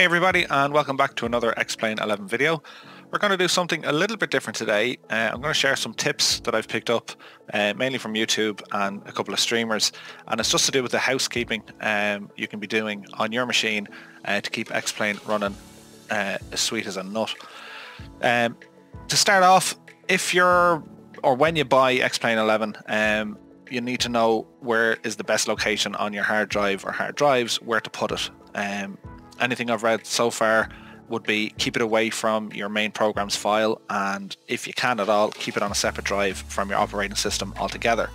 Hey everybody and welcome back to another X-Plane 11 video. We're going to do something a little bit different today. Uh, I'm going to share some tips that I've picked up uh, mainly from YouTube and a couple of streamers and it's just to do with the housekeeping um, you can be doing on your machine uh, to keep X-Plane running uh, as sweet as a nut. Um, to start off, if you're or when you buy X-Plane 11, um, you need to know where is the best location on your hard drive or hard drives, where to put it. Um, anything I've read so far would be keep it away from your main programs file and if you can at all keep it on a separate drive from your operating system altogether.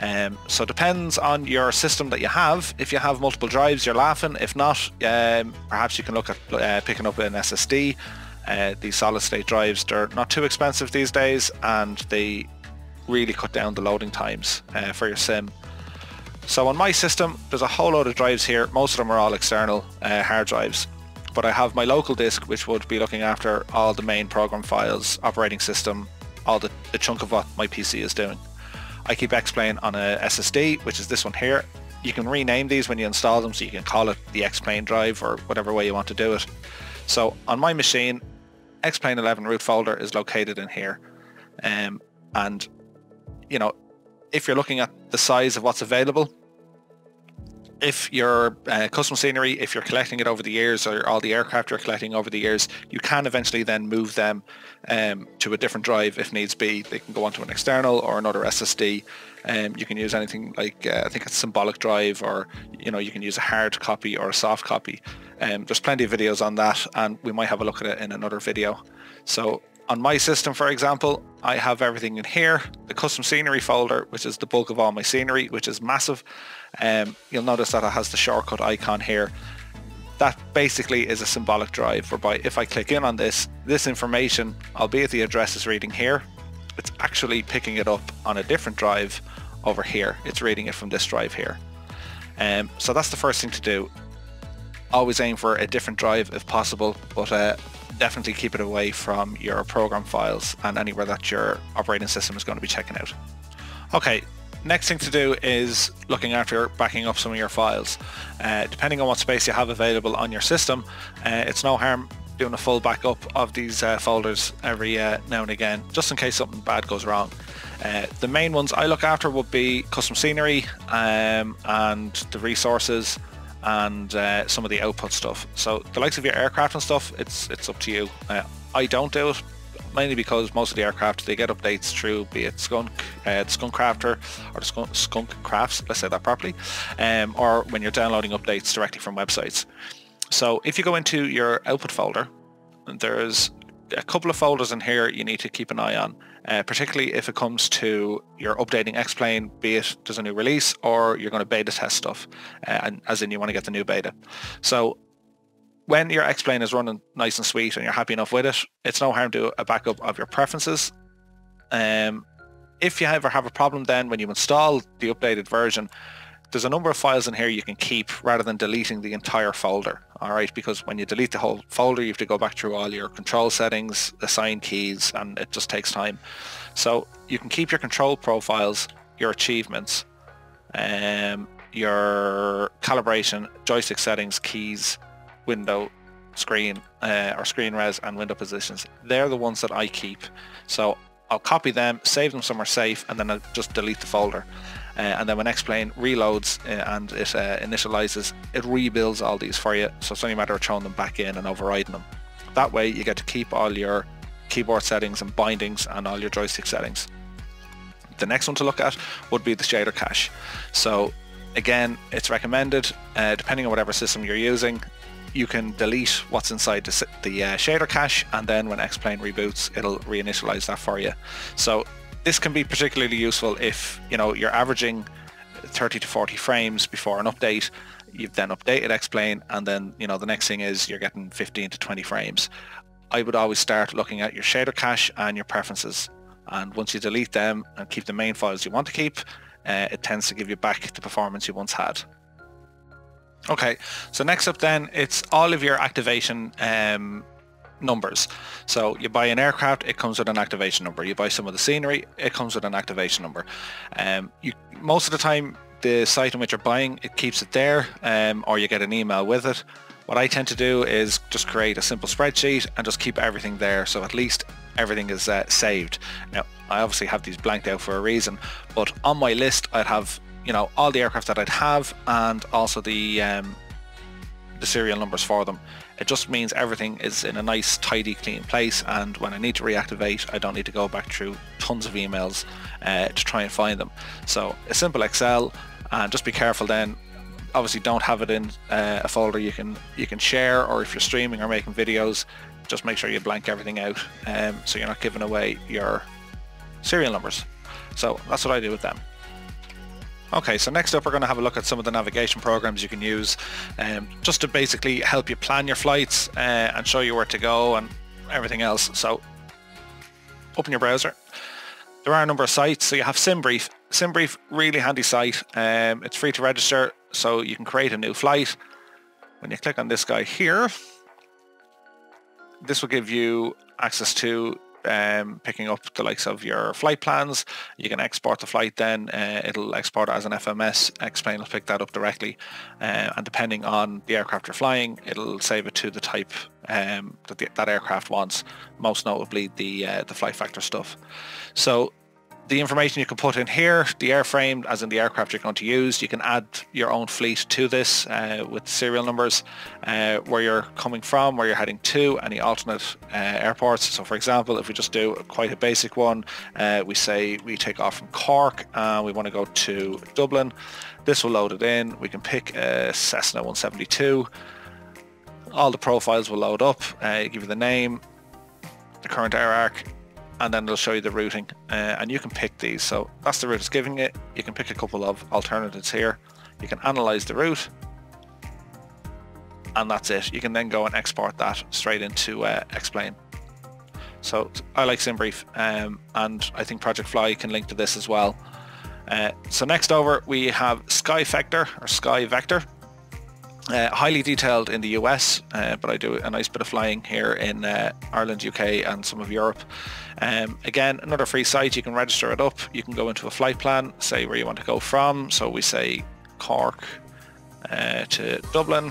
Um, so it depends on your system that you have. If you have multiple drives you're laughing. If not um, perhaps you can look at uh, picking up an SSD. Uh, these solid state drives they're not too expensive these days and they really cut down the loading times uh, for your sim. So on my system, there's a whole load of drives here. Most of them are all external uh, hard drives. But I have my local disk, which would be looking after all the main program files, operating system, all the, the chunk of what my PC is doing. I keep X-Plane on a SSD, which is this one here. You can rename these when you install them, so you can call it the X-Plane drive or whatever way you want to do it. So on my machine, X-Plane 11 root folder is located in here. Um, and, you know, if you're looking at the size of what's available, if your uh, custom scenery, if you're collecting it over the years or all the aircraft you're collecting over the years, you can eventually then move them um, to a different drive if needs be. They can go onto an external or another SSD. Um, you can use anything like, uh, I think it's symbolic drive or, you know, you can use a hard copy or a soft copy. Um, there's plenty of videos on that and we might have a look at it in another video. So on my system, for example, I have everything in here. The custom scenery folder, which is the bulk of all my scenery, which is massive. Um, you'll notice that it has the shortcut icon here. That basically is a symbolic drive whereby if I click in on this, this information, albeit the address is reading here, it's actually picking it up on a different drive over here. It's reading it from this drive here. Um, so that's the first thing to do. Always aim for a different drive if possible, but uh, definitely keep it away from your program files and anywhere that your operating system is going to be checking out. Okay, next thing to do is looking after backing up some of your files. Uh, depending on what space you have available on your system, uh, it's no harm doing a full backup of these uh, folders every uh, now and again, just in case something bad goes wrong. Uh, the main ones I look after would be custom scenery um, and the resources and uh, some of the output stuff. So the likes of your aircraft and stuff, it's it's up to you. Uh, I don't do it mainly because most of the aircraft they get updates through be it Skunk, uh, Skunk Crafter or the Skunk, Skunk Crafts, let's say that properly, um, or when you're downloading updates directly from websites. So if you go into your output folder, there's a couple of folders in here you need to keep an eye on uh, particularly if it comes to your updating X-Plane, be it there's a new release or you're going to beta test stuff, uh, and as in you want to get the new beta. So when your X-Plane is running nice and sweet and you're happy enough with it, it's no harm to a backup of your preferences. Um, if you ever have a problem then when you install the updated version, there's a number of files in here you can keep rather than deleting the entire folder all right? Because when you delete the whole folder you have to go back through all your control settings assign keys and it just takes time. So you can keep your control profiles your achievements um, your calibration joystick settings keys window screen uh, or screen res and window positions. They're the ones that I keep. So I'll copy them save them somewhere safe and then I'll just delete the folder and then when X-Plane reloads uh, and it uh, initializes, it rebuilds all these for you. So it's only a matter of throwing them back in and overriding them. That way you get to keep all your keyboard settings and bindings and all your joystick settings. The next one to look at would be the shader cache. So again, it's recommended, uh, depending on whatever system you're using, you can delete what's inside the, the uh, shader cache and then when X-Plane reboots, it'll reinitialize that for you. So this can be particularly useful if you know you're averaging 30 to 40 frames before an update. You've then updated X-Plane and then you know the next thing is you're getting 15 to 20 frames. I would always start looking at your shader cache and your preferences. And once you delete them and keep the main files you want to keep, uh, it tends to give you back the performance you once had. Okay, so next up then, it's all of your activation um, numbers. So you buy an aircraft, it comes with an activation number. You buy some of the scenery, it comes with an activation number. Um, you most of the time, the site in which you're buying, it keeps it there, um, or you get an email with it. What I tend to do is just create a simple spreadsheet and just keep everything there so at least everything is uh, saved. Now, I obviously have these blanked out for a reason, but on my list I'd have, you know, all the aircraft that I'd have and also the um, the serial numbers for them. It just means everything is in a nice, tidy, clean place and when I need to reactivate, I don't need to go back through tons of emails uh, to try and find them. So a simple Excel and just be careful then obviously don't have it in uh, a folder you can you can share or if you're streaming or making videos just make sure you blank everything out um, so you're not giving away your serial numbers so that's what I do with them Okay, so next up we're going to have a look at some of the navigation programs you can use um, just to basically help you plan your flights uh, and show you where to go and everything else. So open your browser. There are a number of sites. So you have SimBrief. SimBrief, really handy site. Um, it's free to register, so you can create a new flight. When you click on this guy here, this will give you access to um, picking up the likes of your flight plans. You can export the flight then. Uh, it'll export it as an FMS. X-Plane will pick that up directly. Uh, and depending on the aircraft you're flying, it'll save it to the type um, that the, that aircraft wants, most notably the, uh, the flight factor stuff. So the information you can put in here, the airframe, as in the aircraft you're going to use, you can add your own fleet to this uh, with serial numbers, uh, where you're coming from, where you're heading to, any alternate uh, airports. So for example, if we just do quite a basic one, uh, we say we take off from Cork and we want to go to Dublin. This will load it in. We can pick a Cessna 172. All the profiles will load up, uh, give you the name, the current AIRAC, and then it'll show you the routing uh, and you can pick these. So that's the route it's giving it. You can pick a couple of alternatives here. You can analyze the route and that's it. You can then go and export that straight into uh, X-Plane so I like SimBrief um, and I think Project Fly can link to this as well. Uh, so next over we have SkyVector or SkyVector uh, highly detailed in the US, uh, but I do a nice bit of flying here in uh, Ireland, UK and some of Europe. Um, again, another free site, you can register it up. You can go into a flight plan, say where you want to go from. So we say Cork uh, to Dublin.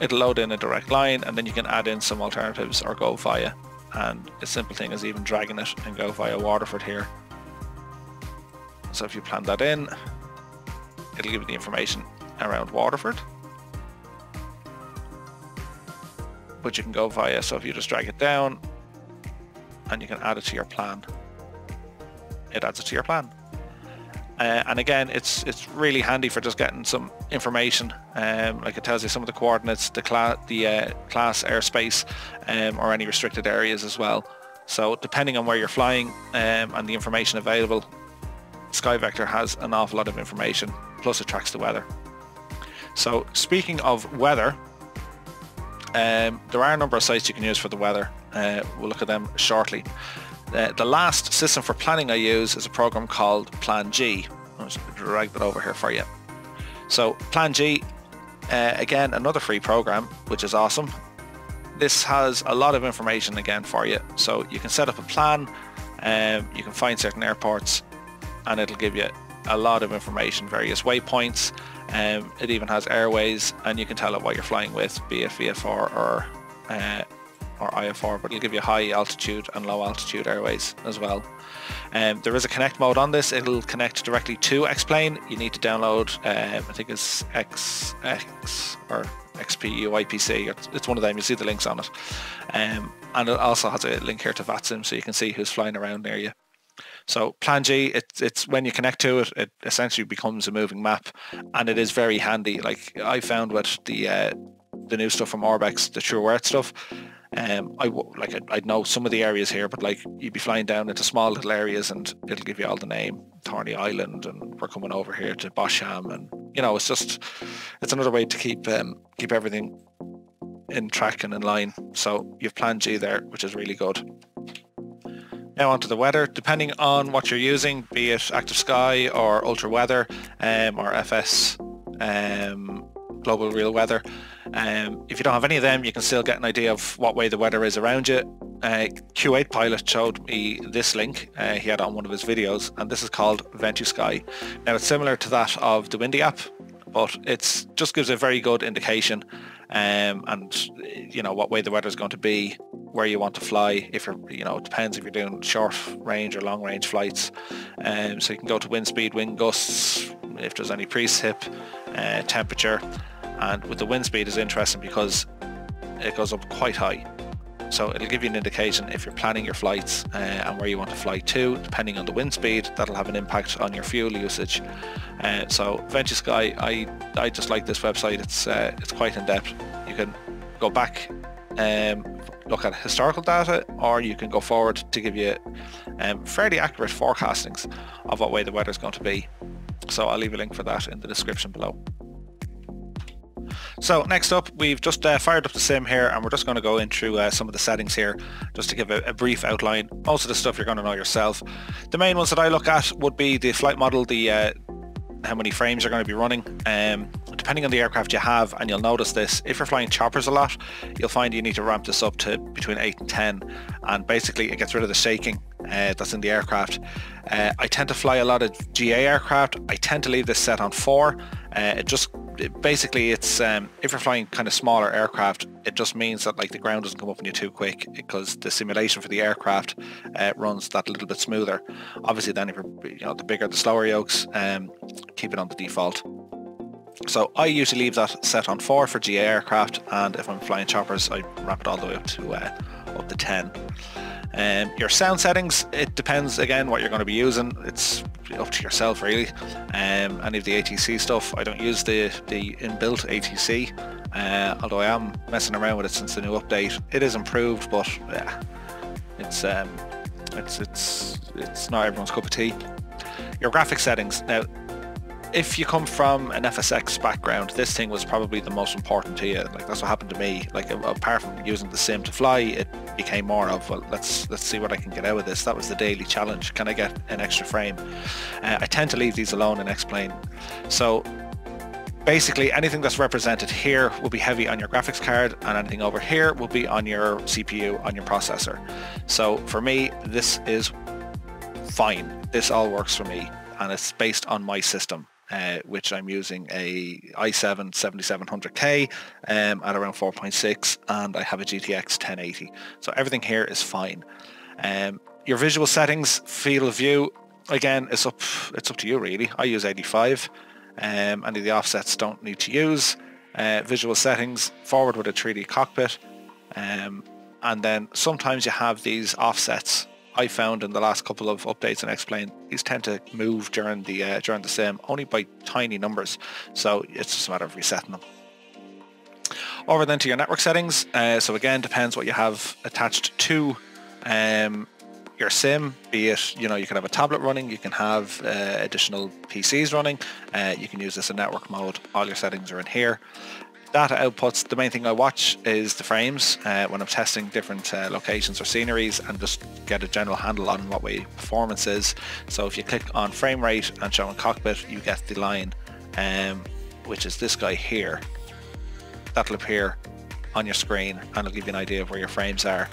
It'll load in a direct line and then you can add in some alternatives or go via. And a simple thing is even dragging it and go via Waterford here. So if you plan that in, it'll give you the information around Waterford. But you can go via, so if you just drag it down and you can add it to your plan, it adds it to your plan. Uh, and again, it's it's really handy for just getting some information. Um, like it tells you some of the coordinates, the, cla the uh, class airspace, um, or any restricted areas as well. So depending on where you're flying um, and the information available, SkyVector has an awful lot of information plus it tracks the weather. So speaking of weather, um, there are a number of sites you can use for the weather. Uh, we'll look at them shortly. Uh, the last system for planning I use is a program called Plan G. I'll just drag that over here for you. So Plan G, uh, again, another free program, which is awesome. This has a lot of information again for you. So you can set up a plan, um, you can find certain airports, and it'll give you a lot of information, various waypoints. Um, it even has airways, and you can tell it what you're flying with, be it VFR or uh, or IFR, but it'll give you high altitude and low altitude airways as well. Um, there is a connect mode on this. It'll connect directly to X-Plane. You need to download, um, I think it's XX or XPU IPC. It's one of them. You see the links on it. Um, and it also has a link here to VATSIM so you can see who's flying around near you. So Plan G, it's it's when you connect to it, it essentially becomes a moving map, and it is very handy. Like I found with the uh, the new stuff from Orbx, the True Earth stuff. Um, I like I'd, I'd know some of the areas here, but like you'd be flying down into small little areas, and it'll give you all the name, Thorney Island, and we're coming over here to Bosham, and you know it's just it's another way to keep um, keep everything in track and in line. So you've Plan G there, which is really good. Now onto the weather. Depending on what you're using, be it Active Sky or Ultra Weather um, or FS um, Global Real Weather, um, if you don't have any of them, you can still get an idea of what way the weather is around you. Uh, Q8 Pilot showed me this link. Uh, he had on one of his videos, and this is called Ventusky. Now it's similar to that of the Windy app, but it just gives a very good indication um, and you know what way the weather is going to be, where you want to fly. If you're, you know, it depends if you're doing short range or long range flights. Um, so you can go to wind speed, wind gusts, if there's any precip, uh, temperature, and with the wind speed is interesting because it goes up quite high. So it'll give you an indication if you're planning your flights uh, and where you want to fly to, depending on the wind speed, that'll have an impact on your fuel usage. Uh, so Ventusky, I, I just like this website. It's uh, it's quite in depth. You can go back, um, look at historical data, or you can go forward to give you um, fairly accurate forecastings of what way the weather is going to be. So I'll leave a link for that in the description below. So next up, we've just uh, fired up the sim here and we're just going to go in through uh, some of the settings here just to give a, a, brief outline. Most of the stuff you're going to know yourself. The main ones that I look at would be the flight model, the uh, how many frames you're going to be running. Um, depending on the aircraft you have, and you'll notice this, if you're flying choppers a lot, you'll find you need to ramp this up to between 8 and 10, and basically it gets rid of the shaking uh, that's in the aircraft. Uh, I tend to fly a lot of GA aircraft. I tend to leave this set on 4. Uh, it just it, basically it's um, if you're flying kind of smaller aircraft, it just means that like the ground doesn't come up on you too quick because the simulation for the aircraft uh, runs that a little bit smoother. Obviously, then if you're you know the bigger the slower yokes, um, keep it on the default. So I usually leave that set on four for GA aircraft, and if I'm flying choppers, I ramp it all the way up to uh, up to 10. Um, your sound settings, it depends again what you're going to be using. It's up to yourself really. Um, any of the ATC stuff, I don't use the, the inbuilt ATC, uh, although I am messing around with it since the new update. It is improved, but yeah, it's um, it's it's it's not everyone's cup of tea. Your graphic settings now if you come from an FSX background, this thing was probably the most important to you. Like that's what happened to me. Like apart from using the sim to fly, it became more of well, let's let's see what I can get out of this. That was the daily challenge. Can I get an extra frame? Uh, I tend to leave these alone and X-Plane. So basically anything that's represented here will be heavy on your graphics card and anything over here will be on your CPU, on your processor. So for me, this is fine. This all works for me and it's based on my system uh, which I'm using a i7 7700K um, at around 4.6 and I have a GTX 1080. So everything here is fine. Um, your visual settings, field of view, again, it's up, it's up to you really. I use 85. Um, any of the offsets don't need to use. Uh, visual settings, forward with a 3D cockpit. Um, and then sometimes you have these offsets I found in the last couple of updates and X-Plane these tend to move during the uh, during the sim only by tiny numbers. So it's just a matter of resetting them. Over then to your network settings. Uh, so again depends what you have attached to um, your sim. Be it you know you can have a tablet running you can have uh, additional PCs running. Uh, you can use this in network mode. All your settings are in here data outputs, the main thing I watch is the frames uh, when I'm testing different uh, locations or sceneries and just get a general handle on what way performance is. So if you click on frame rate and show in cockpit, you get the line, um, which is this guy here. That'll appear on your screen and it'll give you an idea of where your frames are.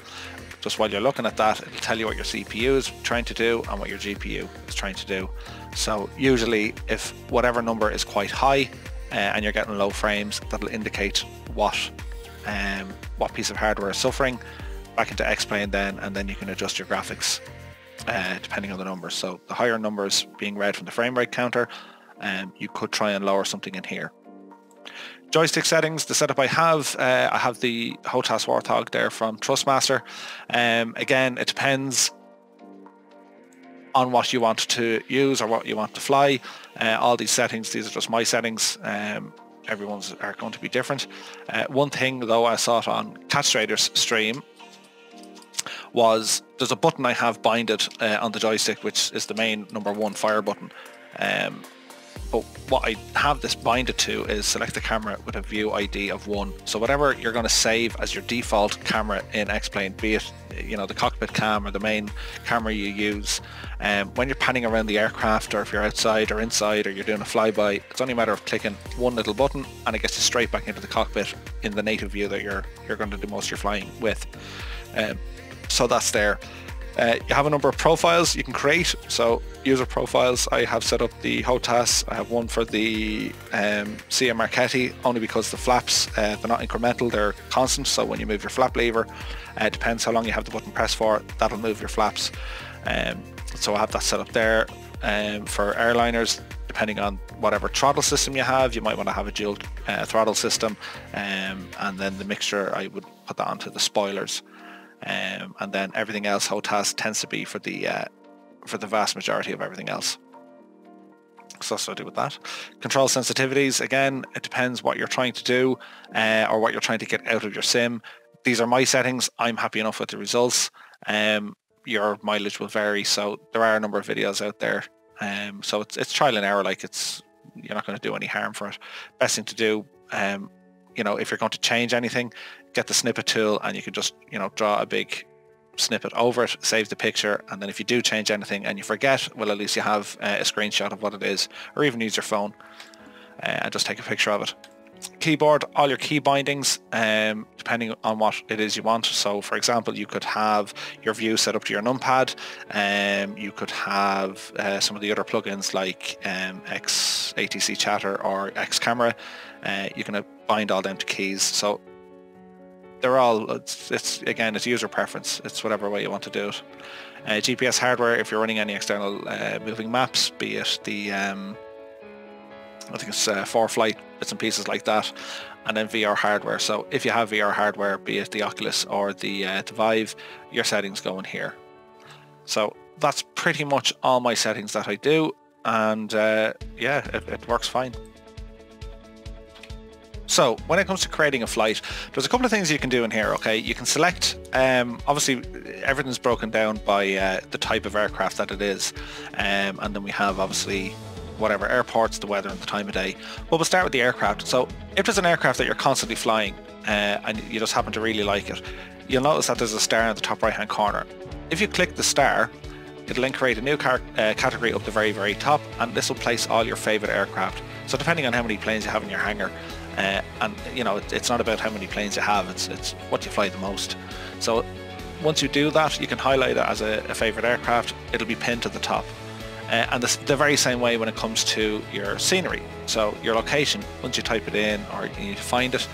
Just while you're looking at that, it'll tell you what your CPU is trying to do and what your GPU is trying to do. So usually if whatever number is quite high, uh, and you're getting low frames, that'll indicate what um, what piece of hardware is suffering. Back into X-Plane then, and then you can adjust your graphics uh, depending on the numbers. So the higher numbers being read from the frame rate counter, um, you could try and lower something in here. Joystick settings, the setup I have, uh, I have the HOTAS Warthog there from Thrustmaster. Um, again, it depends on what you want to use or what you want to fly. Uh, all these settings, these are just my settings. Um, everyone's are going to be different. Uh, one thing though I saw it on Catstrader's stream was there's a button I have binded uh, on the joystick which is the main number one fire button. Um, but what I have this binded to is select the camera with a view ID of one. So whatever you're going to save as your default camera in X-Plane, be it you know the cockpit cam or the main camera you use, um, when you're panning around the aircraft or if you're outside or inside or you're doing a flyby, it's only a matter of clicking one little button and it gets you straight back into the cockpit in the native view that you're you're going to do most of your flying with. Um, so that's there. Uh, you have a number of profiles you can create. So user profiles, I have set up the HOTAS. I have one for the um, SIAI Marchetti only because the flaps, uh, they're not incremental, they're constant. So when you move your flap lever, uh, it depends how long you have the button pressed for, that'll move your flaps. Um, so I have that set up there. Um, for airliners, depending on whatever throttle system you have, you might want to have a dual uh, throttle system. Um, and then the mixture, I would put that onto the spoilers. Um, and then everything else HOTAS tends to be for the uh, for the vast majority of everything else. So that's what do with that. Control sensitivities, again, it depends what you're trying to do uh, or what you're trying to get out of your sim. These are my settings. I'm happy enough with the results. Um, your mileage will vary. So there are a number of videos out there. Um, so it's, it's trial and error. Like it's, you're not going to do any harm for it. Best thing to do, um, you know, if you're going to change anything, get the snippet tool and you can just, you know, draw a big snippet over it, save the picture, and then if you do change anything and you forget, well, at least you have uh, a screenshot of what it is, or even use your phone uh, and just take a picture of it. Keyboard, all your key bindings, um, depending on what it is you want. So, for example, you could have your view set up to your numpad. Um, you could have uh, some of the other plugins like um, X ATC Chatter or X Camera. Uh, you can bind all them to keys. So they're all, it's, it's, again, it's user preference. It's whatever way you want to do it. Uh, GPS hardware, if you're running any external uh, moving maps, be it the, um, I think it's uh, ForeFlight, bits and pieces like that, and then VR hardware. So if you have VR hardware, be it the Oculus or the, uh, the Vive, your settings go in here. So that's pretty much all my settings that I do, and uh, yeah, it, it works fine. So when it comes to creating a flight, there's a couple of things you can do in here, okay? You can select, um, obviously everything's broken down by uh, the type of aircraft that it is. Um, and then we have obviously whatever airports, the weather and the time of day. But we'll start with the aircraft. So if there's an aircraft that you're constantly flying uh, and you just happen to really like it, you'll notice that there's a star in the top right hand corner. If you click the star, it'll then create a new uh, category up the very, very top and this will place all your favorite aircraft. So depending on how many planes you have in your hangar, uh, and you know, it's not about how many planes you have, it's, it's what you fly the most. So once you do that, you can highlight it as a, a favorite aircraft. It'll be pinned to the top. Uh, and the, the, very same way when it comes to your scenery. So your location, once you type it in or you find it,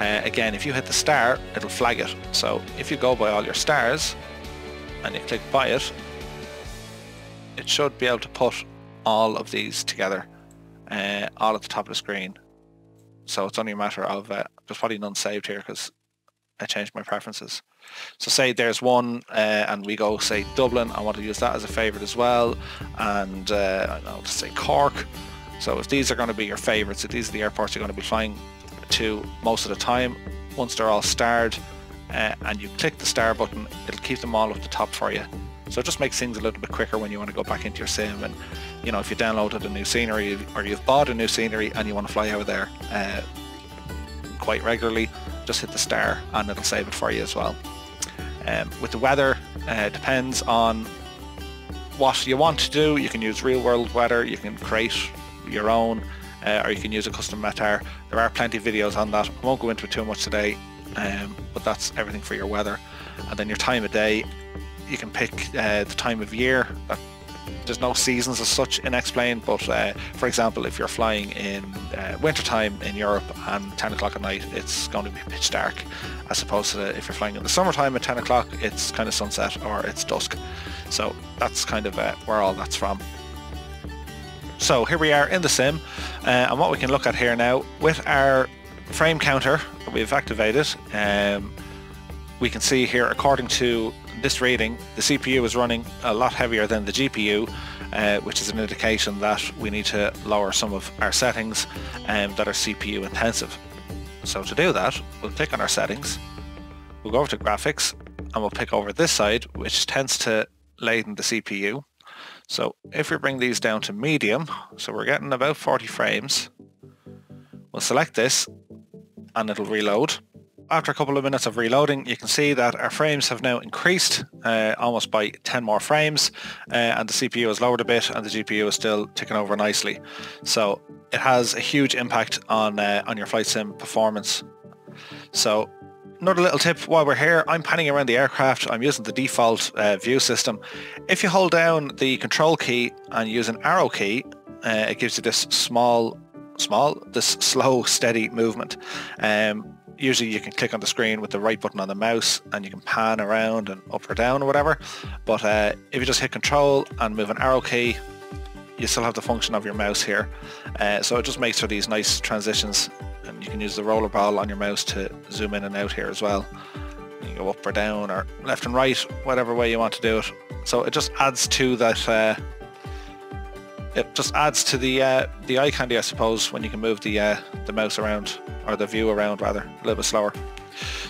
uh, again, if you hit the star, it'll flag it. So if you go by all your stars and you click by it, it should be able to put all of these together, uh, all at the top of the screen so it's only a matter of, uh, there's probably none saved here because I changed my preferences. So say there's one uh, and we go say Dublin, I want to use that as a favorite as well. And uh, I'll just say Cork. So if these are going to be your favorites, if these are the airports you're going to be flying to most of the time, once they're all starred uh, and you click the star button, it'll keep them all up the top for you. So it just makes things a little bit quicker when you want to go back into your sim and you know if you downloaded a new scenery or you've bought a new scenery and you want to fly over there uh, quite regularly, just hit the star and it'll save it for you as well. Um, with the weather, uh, depends on what you want to do. You can use real world weather, you can create your own, uh, or you can use a custom METAR. There are plenty of videos on that. I won't go into it too much today, um, but that's everything for your weather. And then your time of day, you can pick uh, the time of year. There's no seasons as such in X-Plane, but uh, for example, if you're flying in uh, wintertime in Europe and 10 o'clock at night, it's going to be pitch dark, as opposed to if you're flying in the summertime at 10 o'clock, it's kind of sunset or it's dusk. So that's kind of uh, where all that's from. So here we are in the sim, uh, and what we can look at here now with our frame counter that we've activated, um, we can see here according to this reading, the CPU is running a lot heavier than the GPU, uh, which is an indication that we need to lower some of our settings um, that are CPU intensive. So to do that, we'll click on our settings, we'll go over to graphics, and we'll pick over this side, which tends to laden the CPU. So if we bring these down to medium, so we're getting about 40 frames, we'll select this and it'll reload after a couple of minutes of reloading, you can see that our frames have now increased uh, almost by 10 more frames uh, and the CPU has lowered a bit and the GPU is still ticking over nicely. So it has a huge impact on, uh, on your flight sim performance. So another little tip while we're here, I'm panning around the aircraft. I'm using the default uh, view system. If you hold down the control key and use an arrow key, uh, it gives you this small, small, this slow, steady movement. Um, usually you can click on the screen with the right button on the mouse and you can pan around and up or down or whatever. But uh, if you just hit control and move an arrow key, you still have the function of your mouse here. Uh, so it just makes for these nice transitions and you can use the roller ball on your mouse to zoom in and out here as well. You go up or down or left and right, whatever way you want to do it. So it just adds to that uh, it just adds to the uh, the eye candy, I suppose, when you can move the uh, the mouse around or the view around rather a little bit slower.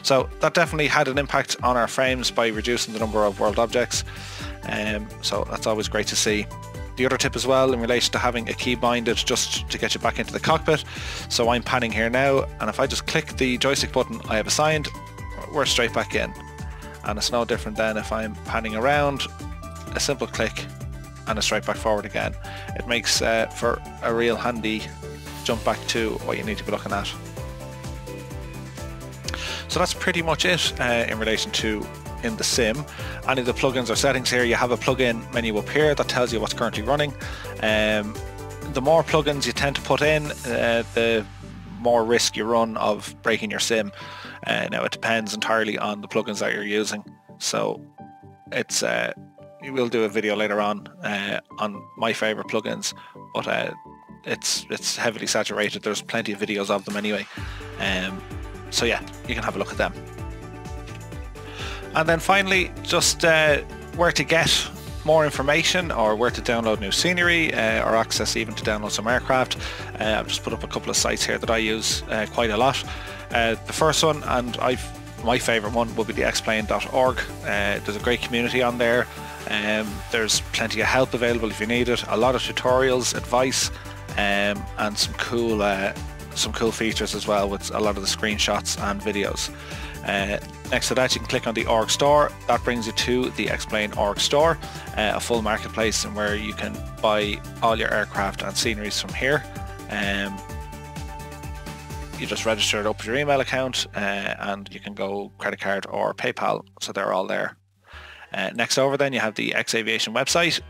So that definitely had an impact on our frames by reducing the number of world objects. Um, so that's always great to see. The other tip as well in relation to having a key binded just to get you back into the cockpit. So I'm panning here now and if I just click the joystick button I have assigned, we're straight back in. And it's no different than if I'm panning around, a simple click and a straight back forward again. It makes uh, for a real handy jump back to what you need to be looking at. So that's pretty much it uh, in relation to in the sim. Any of the plugins or settings here, you have a plugin menu up here that tells you what's currently running. Um, the more plugins you tend to put in, uh, the more risk you run of breaking your sim. Uh, now it depends entirely on the plugins that you're using. So it's uh, we will do a video later on uh, on my favorite plugins, but uh, it's it's heavily saturated. There's plenty of videos of them anyway. Um, so yeah, you can have a look at them. And then finally, just uh, where to get more information or where to download new scenery uh, or access even to download some aircraft. Uh, I've just put up a couple of sites here that I use uh, quite a lot. The first one, and I've my favorite one, will be the xplane.org. There's a great community on there. Um, there's plenty of help available if you need it. A lot of tutorials, advice, um, and some cool uh, some cool features as well with a lot of the screenshots and videos. Uh, next to that you can click on the org store that brings you to the X-Plane org store uh, a full marketplace and where you can buy all your aircraft and sceneries from here um, you just register it up with your email account uh, and you can go credit card or PayPal so they're all there uh, next over then you have the X Aviation website.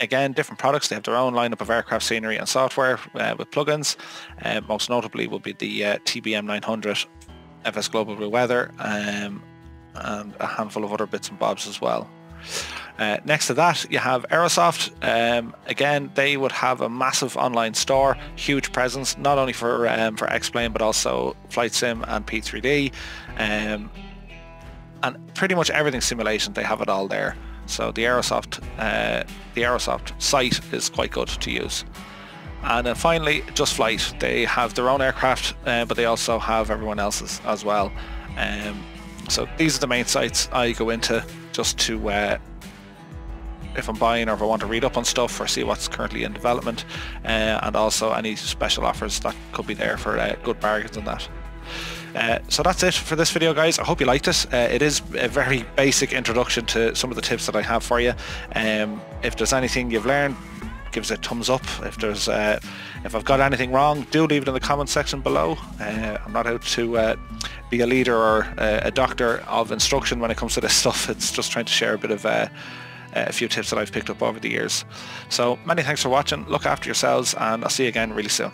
Again, different products. They have their own lineup of aircraft scenery and software uh, with plugins. Uh, most notably will be the uh, TBM 900 FS Global Blue Weather um, and a handful of other bits and bobs as well. Uh, next to that, you have Aerosoft. Um, again, they would have a massive online store, huge presence, not only for um, for X-Plane, but also Flight Sim and P3D. Um, and pretty much everything simulation they have it all there. So the Aerosoft uh, the Aerosoft site is quite good to use. And then finally Just Flight. They have their own aircraft uh, but they also have everyone else's as well. Um, so these are the main sites I go into just to uh, if I'm buying or if I want to read up on stuff or see what's currently in development uh, and also any special offers that could be there for uh, good bargains and that. Uh, so that's it for this video guys. I hope you liked it. Uh, it is a very basic introduction to some of the tips that I have for you. Um, if there's anything you've learned, give us a thumbs up. If there's uh, if I've got anything wrong, do leave it in the comment section below. Uh, I'm not out to uh, be a leader or a doctor of instruction when it comes to this stuff. It's just trying to share a bit of a few tips that I've picked up over the years. So many thanks for watching. Look after yourselves and I'll see you again really soon.